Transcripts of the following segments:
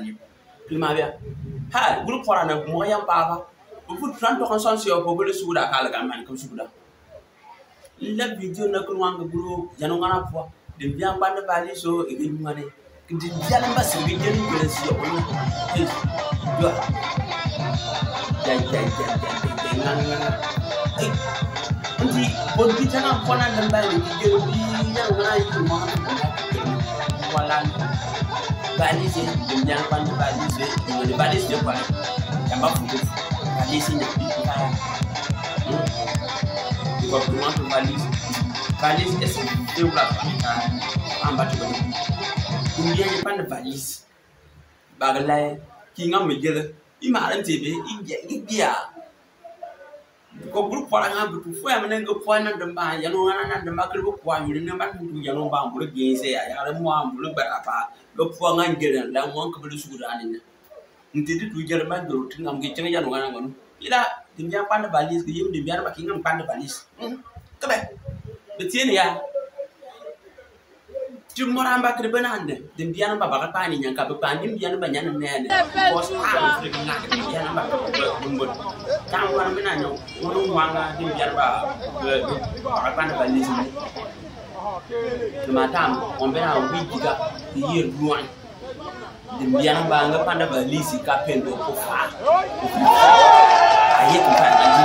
ni pilma bia ha gul pora na mo ya baba bu fu tran to kan sanse yo bo bele suda ka la gamani kam suda la video na kun wanga gulu janu ngana po de biya bande bali so e gel mane ke di biya la bas bi gel bele si yo ko yo ya ya ya ya ya ya ndi bon ni gel bi ya ngana yi wala. balize yan bandu balize ngode balize kwa yamba fudu balize ni kwa kwa kwa kwa balize balize es de bla ka amba to ni kungiya ni me jere ima aran tebe ko bulu kwara nga butu fo ya mene ngo po na ndamba ya no na ndamba kri ko kwa yuri ne ban tu ya no ba mbulu ge se ya ya mo mbulu ba pa do po nga ngere la mo ko bulu su da ni di tu jere ma do ngam ge chenga ya ngono ila balis ge yim dim ya ba pande balis ka be ya ti mora amba kri bana ande dim ya ba ba ka pani nyang ka be pani dim ya ba nyana ne ne ko sa kri nga dim ya ba ko tan wan mina nyo wono wanga dim jarba ba pan ba lisi ma tam on bena wiji ga yir ruwan dim biana ba nga panda ba lisi ka pendo ko fa. Aye ko pa na ji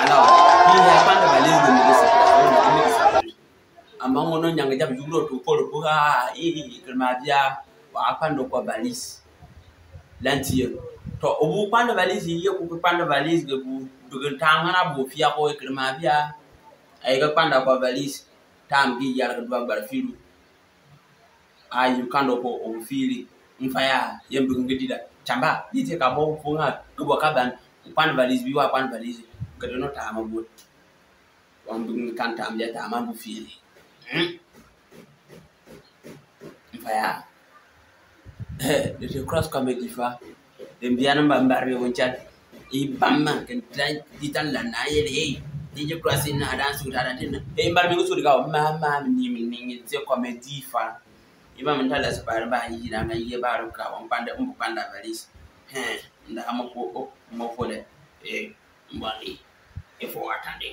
ala ni ya panda ba lisi dim lisi ngono nyanga jab yugro to polo ko ha i kalma dia ba pando ko balis? Lantier to o bu pande valise ye ku pande valise ge bu dugun tangana bu fiya ko kirma biya ay ga panda ko valise tam gi yar ga duwa bar filu ay yu kando ko o fili mfaya yem dugun ge dida chamba yite ka bo ko nga ko bo ka ban pande valise bi wa pande valise ga no ta ma bu on dugun kan tam ya ta ma bu fili mfaya de te cross comedy fa dem biyan ba mbarbe won chat. I bamma ken tran di tan la na ye le di je cross na dan su ta tin e mbarbe ko su ga ma ma ni mi ni te comedy fa i ba min tala sa bar ba yi da ga ye ba atande